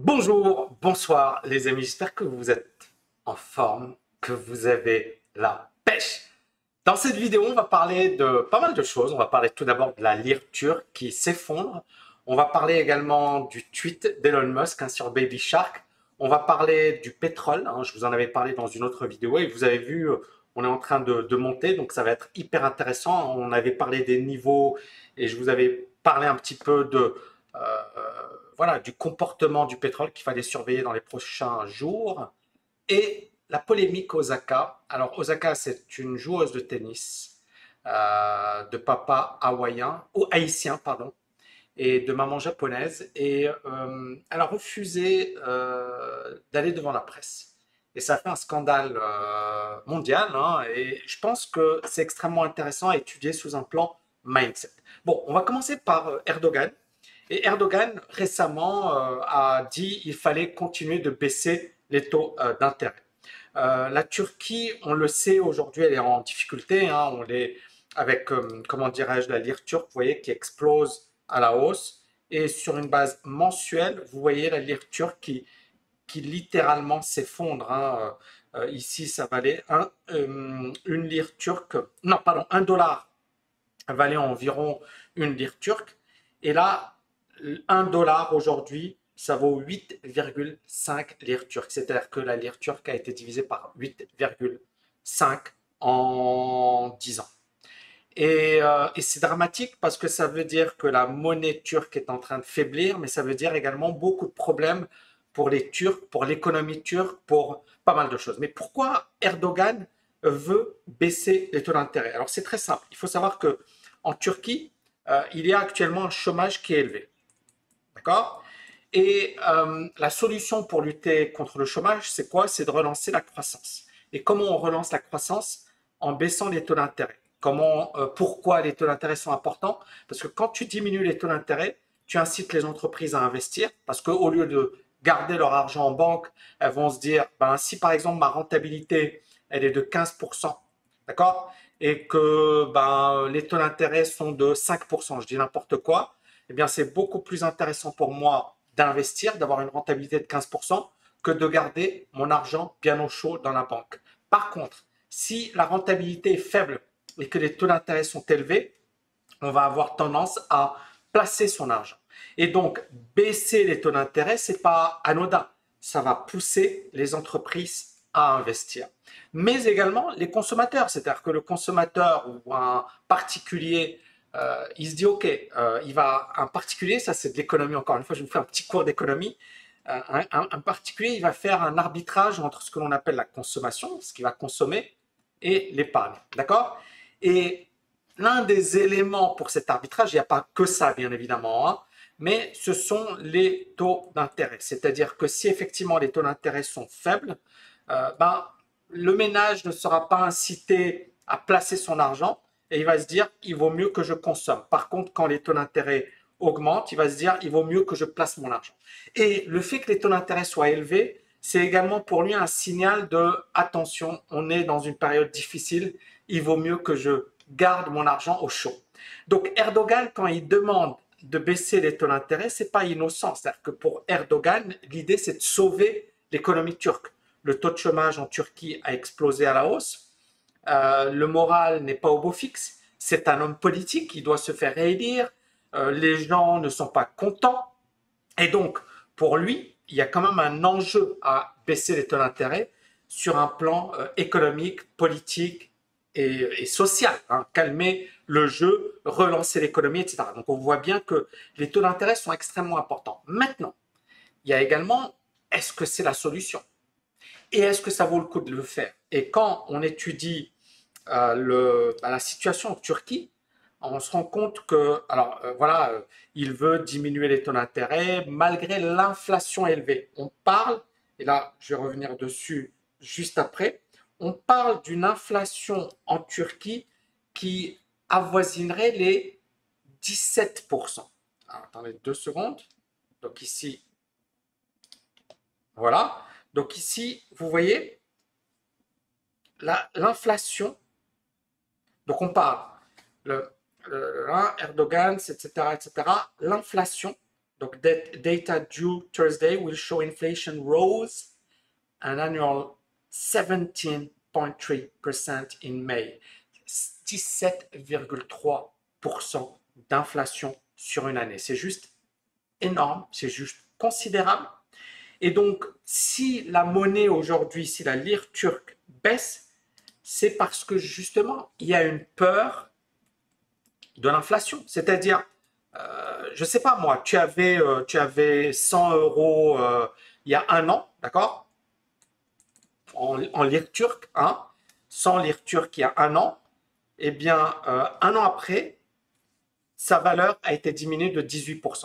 Bonjour, bonsoir les amis, j'espère que vous êtes en forme, que vous avez la pêche. Dans cette vidéo, on va parler de pas mal de choses. On va parler tout d'abord de la lire turque qui s'effondre. On va parler également du tweet d'Elon Musk hein, sur Baby Shark. On va parler du pétrole. hein, je vous en avais parlé dans une autre vidéo et vous avez vu, euh, on est en train de, monter, donc ça va être hyper intéressant. On avait parlé des niveaux et je vous avais parlé un petit peu de euh, voilà, du comportement du pétrole qu'il fallait surveiller dans les prochains jours. Et la polémique Osaka. Alors, Osaka, c'est une joueuse de tennis euh, de papa hawaïen, ou haïtien, pardon, et de maman japonaise. Et euh, elle a refusé euh, d'aller devant la presse. Et ça a fait un scandale mondial. hein, et je pense que c'est extrêmement intéressant à étudier sous un plan mindset. Bon, on va commencer par Erdogan. Et Erdogan, récemment, euh, a dit qu'il fallait continuer de baisser les taux euh, d'intérêt. Euh, la Turquie, on le sait, aujourd'hui, elle est en difficulté. hein, on est avec, comment dirais-je, la lire turque, vous voyez, qui explose à la hausse. Et sur une base mensuelle, vous voyez la lire turque qui, qui littéralement s'effondre. hein. Ici, ça valait un, euh, une lire turque, non, pardon, un dollar valait environ une lire turque. Et là, 1 dollar aujourd'hui, ça vaut 8,5 lire turques. C'est-à-dire que la lire turque a été divisée par 8,5 en 10 ans. Et, euh, et c'est dramatique parce que ça veut dire que la monnaie turque est en train de faiblir, mais ça veut dire également beaucoup de problèmes pour les Turcs, pour l'économie turque, pour pas mal de choses. Mais pourquoi Erdogan veut baisser les taux d'intérêt? Alors c'est très simple. Il faut savoir que en Turquie, euh, il y a actuellement un chômage qui est élevé. D'accord? Et euh, la solution pour lutter contre le chômage, c'est quoi? C'est de relancer la croissance. Et comment on relance la croissance? En baissant les taux d'intérêt. Comment, euh, pourquoi les taux d'intérêt sont importants? Parce que quand tu diminues les taux d'intérêt, tu incites les entreprises à investir. Parce qu'au lieu de garder leur argent en banque, elles vont se dire, ben, si par exemple ma rentabilité, elle est de 15%, d'accord? Et que ben, les taux d'intérêt sont de 5%, je dis n'importe quoi, eh bien c'est beaucoup plus intéressant pour moi d'investir, d'avoir une rentabilité de 15%, que de garder mon argent bien au chaud dans la banque. Par contre, si la rentabilité est faible et que les taux d'intérêt sont élevés, on va avoir tendance à placer son argent. Et donc, baisser les taux d'intérêt, c'est pas anodin. Ça va pousser les entreprises à investir. Mais également les consommateurs. C'est-à-dire que le consommateur ou un particulier, euh, il se dit, OK, euh, il va, un particulier, ça c'est de l'économie encore une fois, je vous fais un petit cours d'économie. Euh, particulier, il va faire un arbitrage entre ce que l'on appelle la consommation, ce qu'il va consommer, et l'épargne. D'accord? Et l'un des éléments pour cet arbitrage, il n'y a pas que ça, bien évidemment, hein, mais ce sont les taux d'intérêt. C'est-à-dire que si effectivement les taux d'intérêt sont faibles, euh, ben, le ménage ne sera pas incité à placer son argent et il va se dire, il vaut mieux que je consomme. Par contre, quand les taux d'intérêt augmentent, il va se dire, il vaut mieux que je place mon argent. Et le fait que les taux d'intérêt soient élevés, c'est également pour lui un signal de attention, on est dans une période difficile, il vaut mieux que je garde mon argent au chaud. Donc Erdogan, quand il demande de baisser les taux d'intérêt, c'est pas innocent. C'est-à-dire que pour Erdogan, l'idée c'est de sauver l'économie turque. Le taux de chômage en Turquie a explosé à la hausse. Euh, le moral n'est pas au beau fixe. C'est un homme politique qui doit se faire réélire. Euh, les gens ne sont pas contents. Et donc, pour lui, il y a quand même un enjeu à baisser les taux d'intérêt sur un plan euh, économique, politique et, social. hein. Calmer le jeu, relancer l'économie, etc. Donc, on voit bien que les taux d'intérêt sont extrêmement importants. Maintenant, il y a également, est-ce que c'est la solution? Et est-ce que ça vaut le coup de le faire? Et quand on étudie euh, bah, la situation en Turquie, on se rend compte que, alors euh, voilà, euh, il veut diminuer les taux d'intérêt malgré l'inflation élevée. On parle, et là je vais revenir dessus juste après, on parle d'une inflation en Turquie qui avoisinerait les 17%. Alors, attendez deux secondes. Donc ici, voilà. Donc ici, vous voyez, la- l'inflation, donc on parle, le, le- le- Erdogan, etc., etc., l'inflation Donc, data due Thursday will show inflation rose an annual 17.3% in May. 17,3% d'inflation sur une année. C'est juste énorme, c'est juste considérable. Et donc, si la monnaie aujourd'hui, si la lire turque baisse, c'est parce que justement, il y a une peur de l'inflation. C'est-à-dire, euh, je ne sais pas moi, tu avais, euh, tu avais 100 euros euh, il y a un an, d'accord? En, lire turque, hein, 100 lire turque il y a un an, eh bien, un an après, sa valeur a été diminuée de 18%.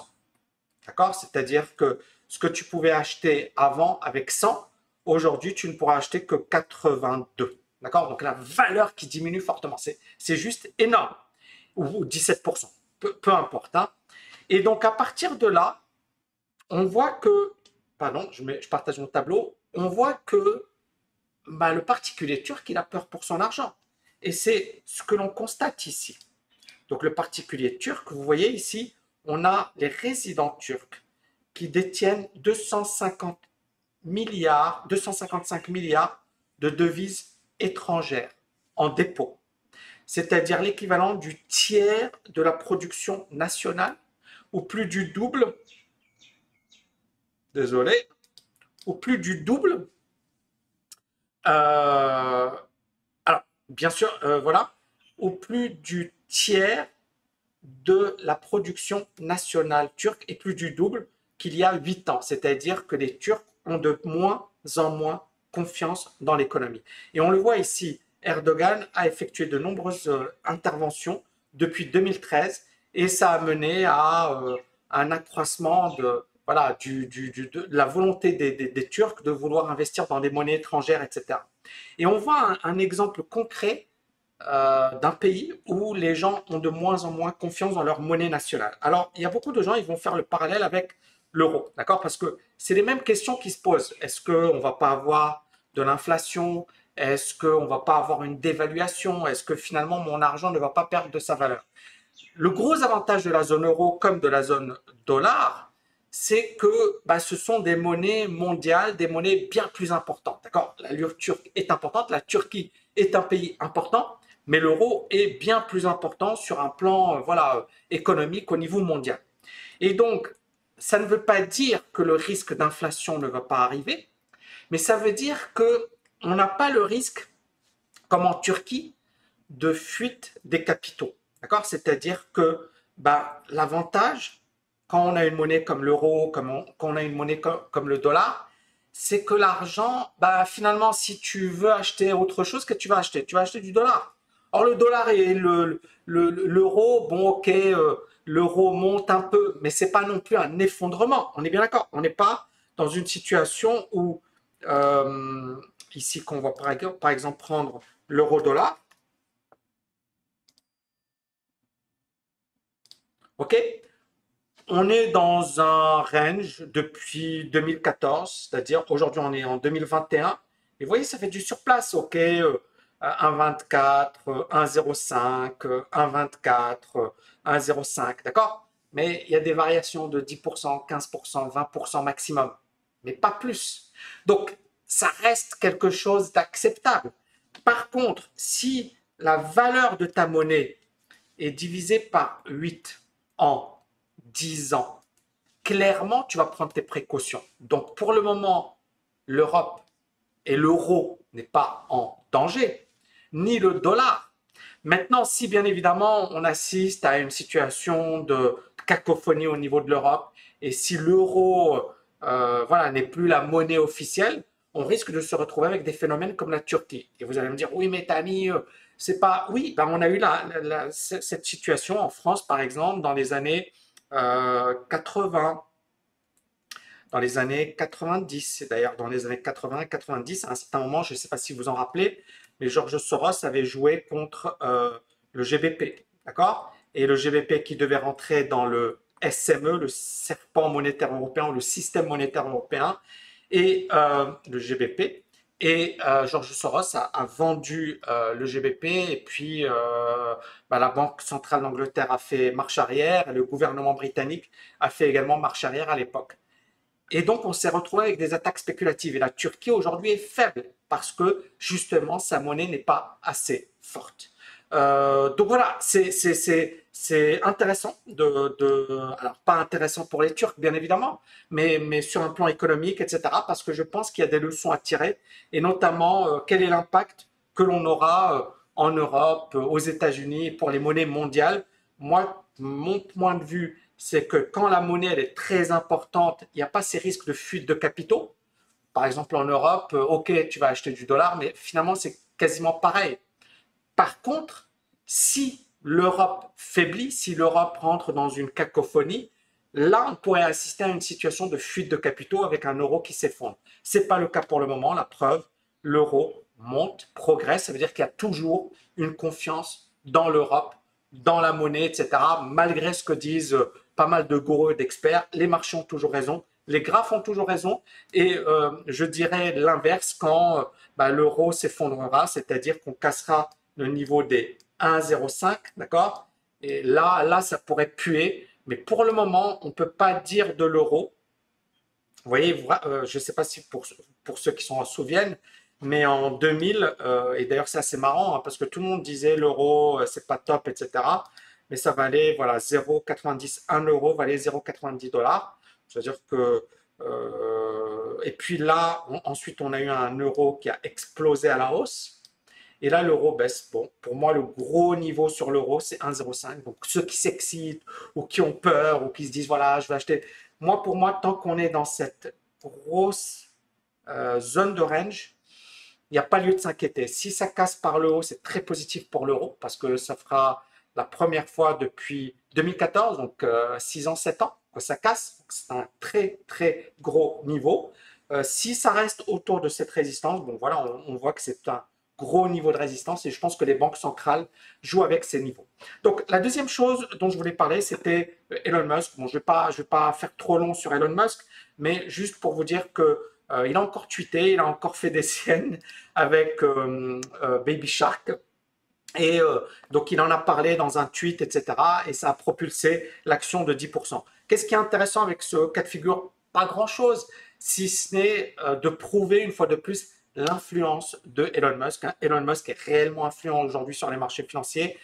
D'accord? C'est-à-dire que ce que tu pouvais acheter avant avec 100, aujourd'hui, tu ne pourras acheter que 82. D'accord? Donc la valeur qui diminue fortement. C'est juste énorme. Ou 17%. Peu, importe. Hein. Et donc à partir de là, on voit que, pardon, je, je partage mon tableau, on voit que bah, le particulier turc, il a peur pour son argent. Et c'est ce que l'on constate ici. Donc le particulier turc, vous voyez ici, on a les résidents turcs qui détiennent 250 milliards, 255 milliards de devises étrangères en dépôt, c'est-à-dire l'équivalent du tiers de la production nationale ou plus du double, désolé, ou plus du double. Euh, alors, bien sûr, euh, voilà, ou plus du tiers de la production nationale turque et plus du double qu'il y a huit ans. C'est-à-dire que les Turcs ont de moins en moins confiance dans l'économie. Et on le voit ici, Erdogan a effectué de nombreuses euh, interventions depuis 2013 et ça a mené à euh, un accroissement de, voilà, du, de la volonté des, Turcs de vouloir investir dans des monnaies étrangères, etc. Et on voit un exemple concret euh, d'un pays où les gens ont de moins en moins confiance dans leur monnaie nationale. Alors, il y a beaucoup de gens, ils vont faire le parallèle avec l'euro, d'accord? Parce que c'est les mêmes questions qui se posent. Est-ce qu'on ne va pas avoir de l'inflation? Est-ce qu'on ne va pas avoir une dévaluation? Est-ce que finalement mon argent ne va pas perdre de sa valeur? Le gros avantage de la zone euro comme de la zone dollar, c'est que bah, ce sont des monnaies mondiales, des monnaies bien plus importantes. D'accord? La lire turque est importante, la Turquie est un pays important, mais l'euro est bien plus important sur un plan euh, voilà, économique au niveau mondial. Et donc, ça ne veut pas dire que le risque d'inflation ne va pas arriver, mais ça veut dire que on n'a pas le risque, comme en Turquie, de fuite des capitaux. D'accord? C'est-à-dire que bah, l'avantage, quand on a une monnaie comme l'euro, quand on a une monnaie comme, le dollar, c'est que l'argent, bah, finalement, si tu veux acheter autre chose, que tu vas acheter? Tu vas acheter du dollar. Or, le dollar et l'euro, le, bon, ok, euh, l'euro monte un peu, mais c'est pas non plus un effondrement. On est bien d'accord. On n'est pas dans une situation où, euh, ici, qu'on va par, exemple prendre l'euro-dollar. Ok? On est dans un range depuis 2014, c'est-à-dire aujourd'hui on est en 2021. Et vous voyez, ça fait du surplace, ok? 1,24, 1,05, 1,24, 1,05, d'accord? Mais il y a des variations de 10%, 15%, 20% maximum, mais pas plus. Donc, ça reste quelque chose d'acceptable. Par contre, si la valeur de ta monnaie est divisée par 8 en 10 ans, clairement, tu vas prendre tes précautions. Donc, pour le moment, l'Europe et l'euro n'est pas en danger ni le dollar. Maintenant, si bien évidemment on assiste à une situation de cacophonie au niveau de l'Europe et si l'euro euh, voilà, n'est plus la monnaie officielle, on risque de se retrouver avec des phénomènes comme la Turquie. Et vous allez me dire, oui, mais Tani, euh, c'est pas. Oui, ben on a eu cette situation en France, par exemple, dans les années 80, euh, dans les années 90, d'ailleurs dans les années 80 90, à un certain moment, je ne sais pas si vous en rappelez, mais Georges Soros avait joué contre euh, le GBP, d'accord? Et le GBP qui devait rentrer dans le SME, le serpent monétaire européen, le système monétaire européen, et euh, le GBP. Et euh, George Soros a, vendu euh, le GBP et puis euh, bah, la Banque centrale d'Angleterre a fait marche arrière et le gouvernement britannique a fait également marche arrière à l'époque. Et donc on s'est retrouvé avec des attaques spéculatives. Et la Turquie aujourd'hui est faible parce que justement sa monnaie n'est pas assez forte. donc voilà, c'est intéressant de, de, alors pas intéressant pour les Turcs bien évidemment, mais, mais sur un plan économique, etc. Parce que je pense qu'il y a des leçons à tirer, et notamment euh, quel est l'impact que l'on aura euh, en Europe, euh, aux États-Unis, pour les monnaies mondiales. Moi, mon point de vue, c'est que quand la monnaie elle est très importante, il n'y a pas ces risques de fuite de capitaux. Par exemple, en Europe, ok, tu vas acheter du dollar, mais finalement, c'est quasiment pareil. Par contre, si l'Europe faiblit, si l'Europe rentre dans une cacophonie, Là, on pourrait assister à une situation de fuite de capitaux avec un euro qui s'effondre. Ce n'est pas le cas pour le moment. La preuve, l'euro monte, progresse. Ça veut dire qu'il y a toujours une confiance dans l'Europe, dans la monnaie, etc. Malgré ce que disent euh, pas mal de gourous et d'experts, les marchés ont toujours raison. Les graphes ont toujours raison. Et euh, je dirais l'inverse quand euh, bah, l'euro s'effondrera, c'est-à-dire qu'on cassera le niveau des 1,05, d'accord? Et là, là, ça pourrait puer mais pour le moment, on ne peut pas dire de l'euro. Vous voyez, euh, je ne sais pas si pour, ceux qui s'en souviennent, mais en 2000, euh, et d'ailleurs c'est assez marrant, hein, parce que tout le monde disait l'euro, euh, c'est pas top, etc. Mais ça valait, voilà, 0,90, 1 euro valait 0,90 dollars. C'est-à-dire que... et puis là, ensuite, on a eu un euro qui a explosé à la hausse. Et là, l'euro baisse. Bon, pour moi, le gros niveau sur l'euro, c'est 1,05. Donc, ceux qui s'excitent ou qui ont peur ou qui se disent, voilà, je vais acheter. Moi, pour moi, tant qu'on est dans cette grosse euh, zone de range, il n'y a pas lieu de s'inquiéter. Si ça casse par le haut, c'est très positif pour l'euro parce que ça fera la première fois depuis 2014, donc 6 euh, ans, 7 ans, que ça casse. C'est un très, très gros niveau. Euh, si ça reste autour de cette résistance, bon voilà, on voit que c'est un gros niveau de résistance et je pense que les banques centrales jouent avec ces niveaux. Donc la deuxième chose dont je voulais parler, c'était euh, Elon Musk. Bon, je ne vais, pas, vais pas faire trop long sur Elon Musk, mais juste pour vous dire que euh, il a encore tweeté, il a encore fait des siennes avec euh, Baby Shark. Et donc il en a parlé dans un tweet, etc. Et ça a propulsé l'action de 10%. Qu'est-ce qui est intéressant avec ce cas de figure? Pas grand-chose, si ce n'est de prouver une fois de plus l'influence de Elon Musk. Hein. Elon Musk est réellement influent aujourd'hui sur les marchés financiers.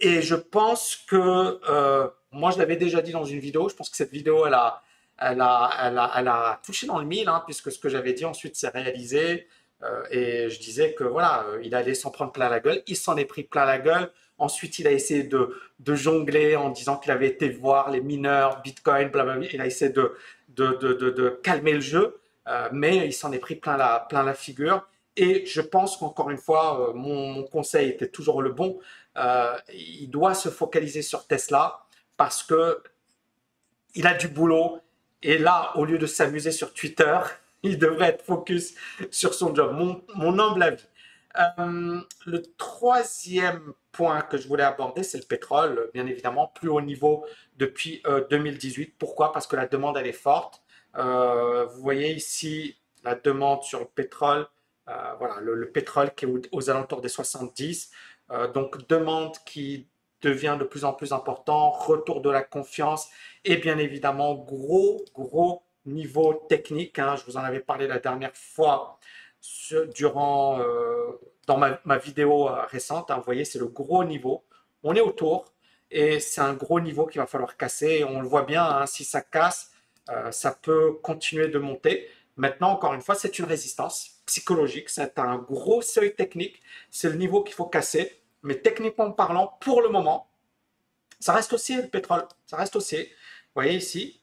Et je pense que, euh, moi je l'avais déjà dit dans une vidéo, je pense que cette vidéo, elle a, elle a, elle a, elle a touché dans le mille, hein, puisque ce que j'avais dit ensuite s'est réalisé. Euh, et je disais que voilà, euh, il allait s'en prendre plein la gueule. Il s'en est pris plein la gueule. Ensuite, il a essayé de, de jongler en disant qu'il avait été voir les mineurs, Bitcoin, blablabla. Il a essayé de, de, de calmer le jeu. Euh, mais il s'en est pris plein la, figure. Et je pense qu'encore une fois, euh, mon, conseil était toujours le bon. Euh, il doit se focaliser sur Tesla parce que il a du boulot. Et là, au lieu de s'amuser sur Twitter, il devrait être focus sur son job. Mon, mon humble avis. le troisième point que je voulais aborder, c'est le pétrole, bien évidemment, plus haut niveau depuis 2018. Pourquoi? Parce que la demande, elle est forte. Euh, vous voyez ici la demande sur le pétrole. Euh, voilà, le, pétrole qui est aux, alentours des 70. Euh, donc, demande qui devient de plus en plus important, retour de la confiance et bien évidemment, gros, gros niveau technique. Hein. je vous en avais parlé la dernière fois durant, dans ma, vidéo récente. Hein. vous voyez, c'est le gros niveau. On est autour et c'est un gros niveau qu'il va falloir casser. on le voit bien, hein, si ça casse, ça peut continuer de monter. Maintenant, encore une fois, c'est une résistance psychologique, c'est un gros seuil technique, c'est le niveau qu'il faut casser. Mais techniquement parlant, pour le moment, ça reste haussier le pétrole, ça reste haussier. Vous voyez ici,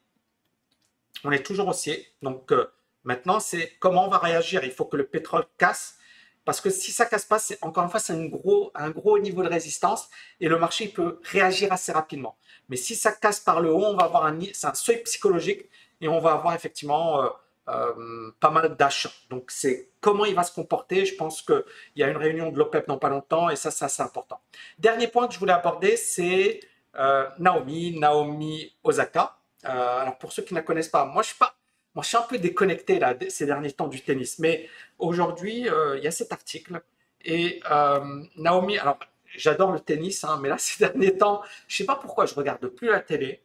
on est toujours haussier. Donc euh, maintenant, c'est comment on va réagir. Il faut que le pétrole casse. Parce que si ça casse pas, encore une fois, c'est un gros, un gros niveau de résistance et le marché peut réagir assez rapidement. Mais si ça casse par le haut, on va avoir un, un seuil psychologique et on va avoir effectivement euh, euh, pas mal d'achats. Donc c'est comment il va se comporter. Je pense qu'il y a une réunion de l'OPEP dans pas longtemps et ça, ça c'est important. Dernier point que je voulais aborder, c'est euh, Naomi, Naomi Osaka. alors pour ceux qui ne la connaissent pas, moi je suis pas, Moi, je suis un peu déconnecté là, ces derniers temps du tennis. Mais aujourd'hui, euh, il y a cet article. Et euh, Naomi, alors j'adore le tennis, hein, mais là, ces derniers temps, je ne sais pas pourquoi je regarde plus la télé.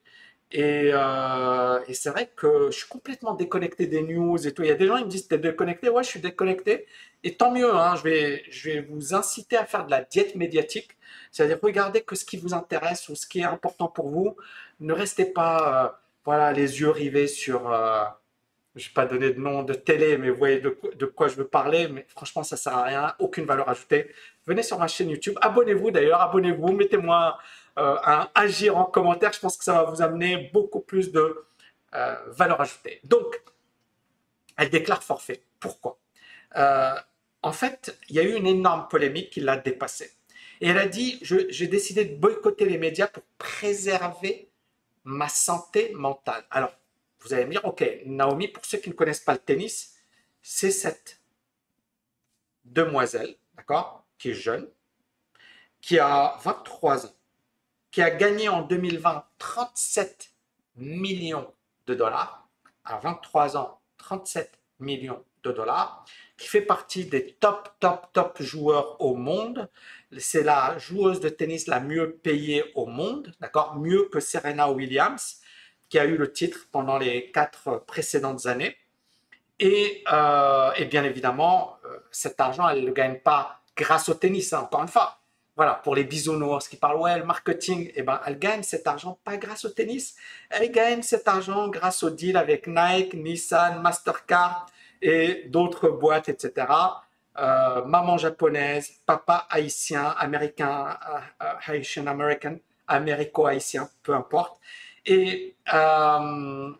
Euh, et, c'est vrai que je suis complètement déconnecté des news et tout. Il y a des gens qui me disent T'es déconnecté? Ouais, je suis déconnecté. Et tant mieux, hein, je, vais, je vais vous inciter à faire de la diète médiatique. C'est-à-dire, regardez que ce qui vous intéresse ou ce qui est important pour vous. Ne restez pas voilà, les yeux rivés sur, je vais pas donner de nom de télé, mais vous voyez de, quoi je veux parler. Mais franchement, ça sert à rien, aucune valeur ajoutée. Venez sur ma chaîne YouTube, abonnez-vous d'ailleurs, abonnez-vous, mettez-moi euh, un agir en commentaire. Je pense que ça va vous amener beaucoup plus de euh, valeur ajoutée. Donc, elle déclare forfait. Pourquoi? Euh, En fait, il y a eu une énorme polémique qui l'a dépassée. Et elle a dit, j'ai décidé de boycotter les médias pour préserver ma santé mentale. Alors, vous allez me dire, ok, Naomi, pour ceux qui ne connaissent pas le tennis, c'est cette demoiselle, d'accord, qui est jeune, qui a 23 ans, qui a gagné en 2020 37 millions de dollars, à 23 ans, 37 millions de dollars, qui fait partie des top, top, top joueurs au monde. C'est la joueuse de tennis la mieux payée au monde, d'accord Mieux que Serena Williams qui a eu le titre pendant les quatre précédentes années. Et, euh, et bien évidemment, euh, cet argent, elle ne le gagne pas grâce au tennis, hein, encore une fois. Voilà, pour les bisounours qui parlent, ouais, le marketing, eh ben, elle gagne cet argent pas grâce au tennis, elle gagne cet argent grâce au deal avec Nike, Nissan, Mastercard et d'autres boîtes, etc. Euh, maman japonaise, papa haïtien, américain, haïtien américain, américo-haïtien, peu importe et euh,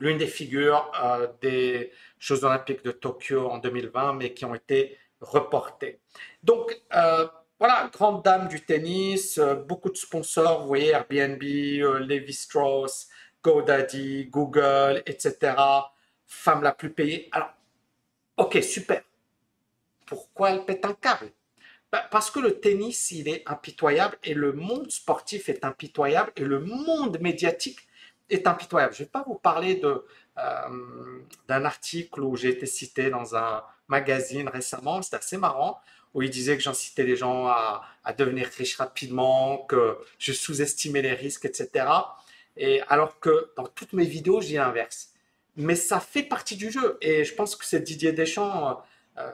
l'une des figures euh, des Jeux olympiques de Tokyo en 2020, mais qui ont été reportées. Donc, euh, voilà, grande dame du tennis, beaucoup de sponsors, vous voyez, Airbnb, Levi Strauss, GoDaddy, Google, etc. Femme la plus payée. Alors, ok, super. Pourquoi elle pète un câble? Parce que le tennis, il est impitoyable et le monde sportif est impitoyable et le monde médiatique est impitoyable. Je ne vais pas vous parler euh, d'un article où j'ai été cité dans un magazine récemment, c'est assez marrant, où il disait que j'incitais les gens à, à, devenir riches rapidement, que je sous-estimais les risques, etc. Et alors que dans toutes mes vidéos, j'ai l'inverse. Mais ça fait partie du jeu. Et je pense que c'est Didier Deschamps euh,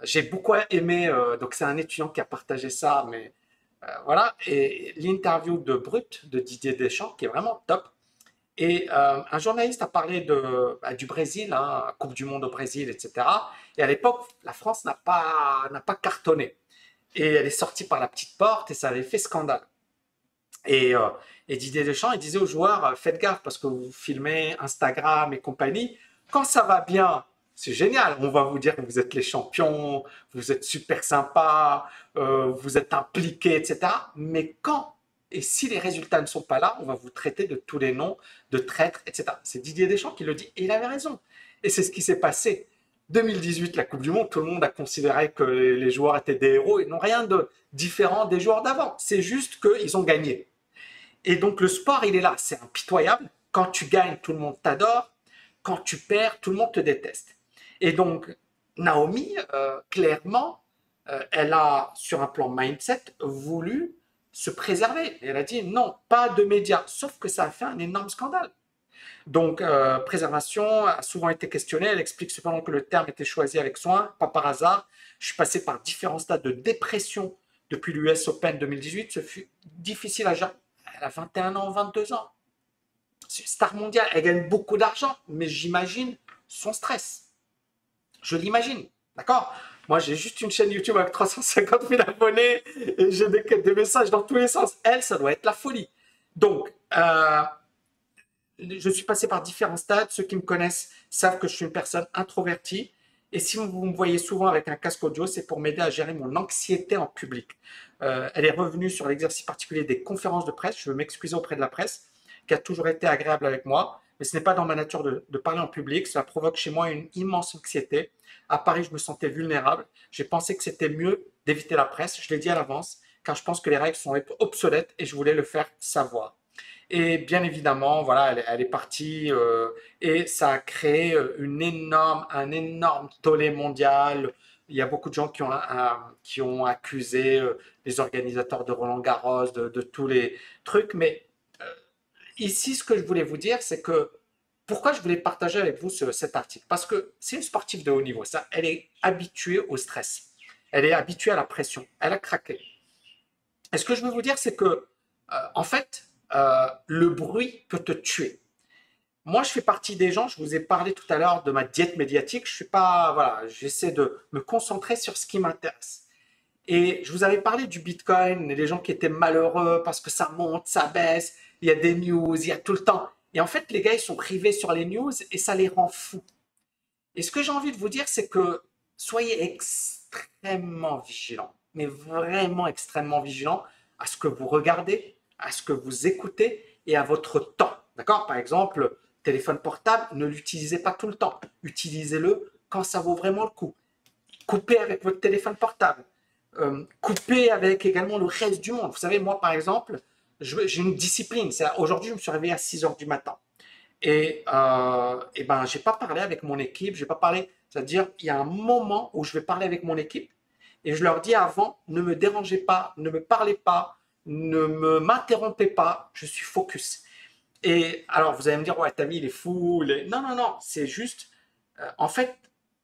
j'ai beaucoup aimé, euh, donc c'est un étudiant qui a partagé ça, mais euh, voilà, et l'interview de Brut de Didier Deschamps qui est vraiment top. Et un journaliste a parlé bah, du Brésil, hein, Coupe du Monde au Brésil, etc. Et à l'époque, la France n'a pas, n'a pas cartonné. Et elle est sortie par la petite porte et ça avait fait scandale. Et, et Didier Deschamps, il disait aux joueurs, faites gaffe parce que vous filmez Instagram et compagnie. Quand ça va bien, c'est génial. On va vous dire que vous êtes les champions, vous êtes super sympa, euh, vous êtes impliqués, etc. Mais quand et si les résultats ne sont pas là, on va vous traiter de tous les noms de traîtres, etc. C'est Didier Deschamps qui le dit et il avait raison. Et c'est ce qui s'est passé. 2018, la Coupe du Monde, tout le monde a considéré que les joueurs étaient des héros et n'ont rien de différent des joueurs d'avant. C'est juste qu'ils ont gagné. Et donc le sport, il est là. C'est impitoyable. Quand tu gagnes, tout le monde t'adore. Quand tu perds, tout le monde te déteste. Et donc, Naomi, euh, clairement, euh, elle a, sur un plan mindset, voulu se préserver. Elle a dit non, pas de médias, sauf que ça a fait un énorme scandale. Donc, euh, préservation a souvent été questionnée. Elle explique cependant que le terme était choisi avec soin, pas par hasard. Je suis passé par différents stades de dépression depuis l'US Open 2018. Ce fut difficile à gérer. Elle a 21 ans, 22 ans. C'est une star mondiale. Elle gagne beaucoup d'argent, mais j'imagine son stress. Je l'imagine, d'accord? Moi, j'ai juste une chaîne YouTube avec 350 000 abonnés et j'ai des, messages dans tous les sens. Elle, ça doit être la folie. Donc, euh, je suis passé par différents stades. Ceux qui me connaissent savent que je suis une personne introvertie. Et si vous me voyez souvent avec un casque audio, c'est pour m'aider à gérer mon anxiété en public. Euh, elle est revenue sur l'exercice particulier des conférences de presse. Je veux m'excuser auprès de la presse, qui a toujours été agréable avec moi mais ce n'est pas dans ma nature de, parler en public. Cela provoque chez moi une immense anxiété. À Paris, je me sentais vulnérable. J'ai pensé que c'était mieux d'éviter la presse. Je l'ai dit à l'avance, car je pense que les règles sont obsolètes et je voulais le faire savoir. Et bien évidemment, voilà, elle, est partie euh, et ça a créé euh, une énorme, un énorme tollé mondial. Il y a beaucoup de gens qui ont, ont accusé euh, les organisateurs de Roland Garros, de, tous les trucs. Mais ici, ce que je voulais vous dire, c'est que pourquoi je voulais partager avec vous cet article? Parce que c'est une sportive de haut niveau. Ça, elle est habituée au stress. Elle est habituée à la pression. Elle a craqué. Et ce que je veux vous dire, c'est que, en fait, euh, le bruit peut te tuer. Moi, je fais partie des gens, je vous ai parlé tout à l'heure de ma diète médiatique, je suis pas, voilà, j'essaie de me concentrer sur ce qui m'intéresse. Et je vous avais parlé du Bitcoin et les gens qui étaient malheureux parce que ça monte, ça baisse, il y a des news, il y a tout le temps. Et en fait, les gars, ils sont privés sur les news et ça les rend fous. Et ce que j'ai envie de vous dire, c'est que soyez extrêmement vigilants, mais vraiment extrêmement vigilants à ce que vous regardez, à ce que vous écoutez et à votre temps. D'accord? Par exemple, téléphone portable, ne l'utilisez pas tout le temps. Utilisez-le quand ça vaut vraiment le coup. Coupez avec votre téléphone portable. Euh, coupez avec également le reste du monde. Vous savez, moi, par exemple, j'ai une discipline. Aujourd'hui, je me suis réveillé à 6 heures du matin. Et, euh, ben, j'ai pas parlé avec mon équipe. J'ai pas parlé. C'est-à-dire, il y a un moment où je vais parler avec mon équipe et je leur dis avant, ne me dérangez pas, ne me parlez pas, ne m'interrompez pas, je suis focus. Et alors, vous allez me dire, ouais, Tammy, il est fou. Non, non, non, c'est juste, euh, en fait,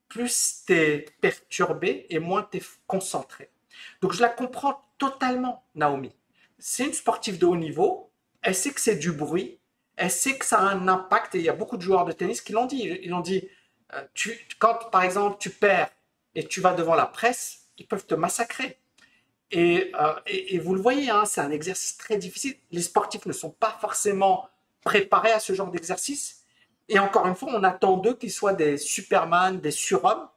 plus tu es perturbé et moins tu es concentré. Donc, je la comprends totalement, Naomi. C'est une sportive de haut niveau, elle sait que c'est du bruit, elle sait que ça a un impact, et il y a beaucoup de joueurs de tennis qui l'ont dit. Ils l'ont dit, euh, tu, quand par exemple tu perds et tu vas devant la presse, ils peuvent te massacrer. Euh, et, vous le voyez, hein, c'est un exercice très difficile. Les sportifs ne sont pas forcément préparés à ce genre d'exercice. Et encore une fois, on attend d'eux qu'ils soient des Superman, des surhommes,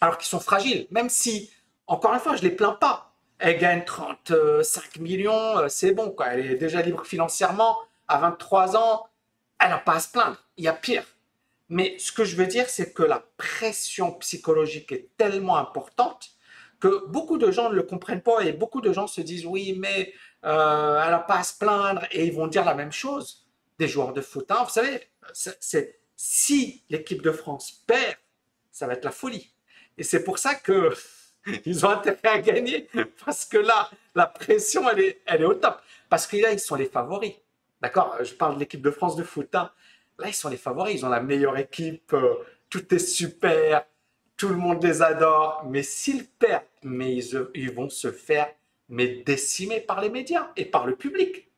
alors qu'ils sont fragiles. Même si, encore une fois, je ne les plains pas. Elle gagne 35 millions, euh, c'est bon, quoi. Elle est déjà libre financièrement. À 23 ans, elle n'a pas à se plaindre. Il y a pire. Mais ce que je veux dire, c'est que la pression psychologique est tellement importante que beaucoup de gens ne le comprennent pas et beaucoup de gens se disent oui, mais euh, elle n'a pas à se plaindre et ils vont dire la même chose des joueurs de foot. Hein. Vous savez, c'est si l'équipe de France perd, ça va être la folie. Et c'est pour ça que ils ont intérêt à gagner parce que là, la pression, elle est, elle est au top. Parce que là, ils sont les favoris. D'accord? Je parle de l'équipe de France de foot. Hein. Là, ils sont les favoris. Ils ont la meilleure équipe. Euh, tout est super tout le monde les adore, mais s'ils perdent, mais ils, vont se faire mais décimer par les médias et par le public.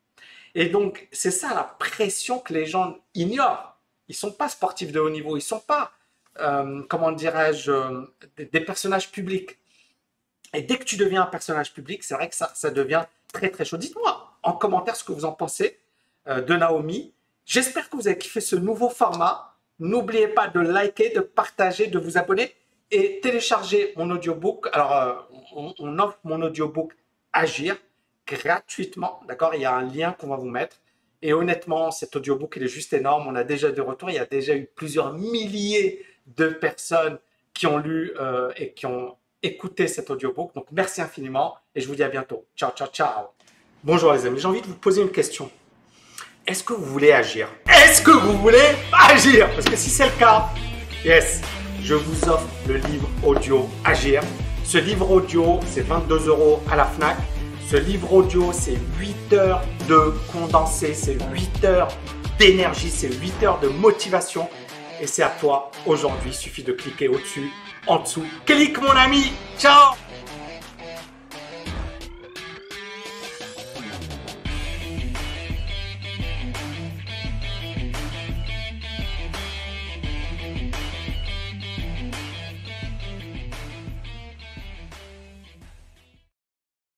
Et donc, c'est ça la pression que les gens ignorent. Ils sont pas sportifs de haut niveau, ils sont pas, euh, comment dirais-je, euh, des, personnages publics. Et dès que tu deviens un personnage public, c'est vrai que ça, ça devient très très chaud. Dites-moi en commentaire ce que vous en pensez euh, de Naomi. J'espère que vous avez kiffé ce nouveau format. N'oubliez pas de liker, de partager, de vous abonner et télécharger mon audiobook. Alors, euh, on, offre mon audiobook Agir gratuitement. D'accord? Il y a un lien qu'on va vous mettre. Et honnêtement, cet audiobook, il est juste énorme. On a déjà des retours. Il y a déjà eu plusieurs milliers de personnes qui ont lu euh, et qui ont écouté cet audiobook. Donc, merci infiniment et je vous dis à bientôt. Ciao, ciao, ciao. Bonjour les amis, j'ai envie de vous poser une question. Est-ce que vous voulez agir? Est-ce que vous voulez agir? Parce que si c'est le cas, yes, je vous offre le livre audio Agir. Ce livre audio, c'est 22 euros à la FNAC. Ce livre audio, c'est 8 heures de condensé, c'est 8 heures d'énergie, c'est 8 heures de motivation. Et c'est à toi aujourd'hui. Il suffit de cliquer au-dessus, en dessous. Clique mon ami. Ciao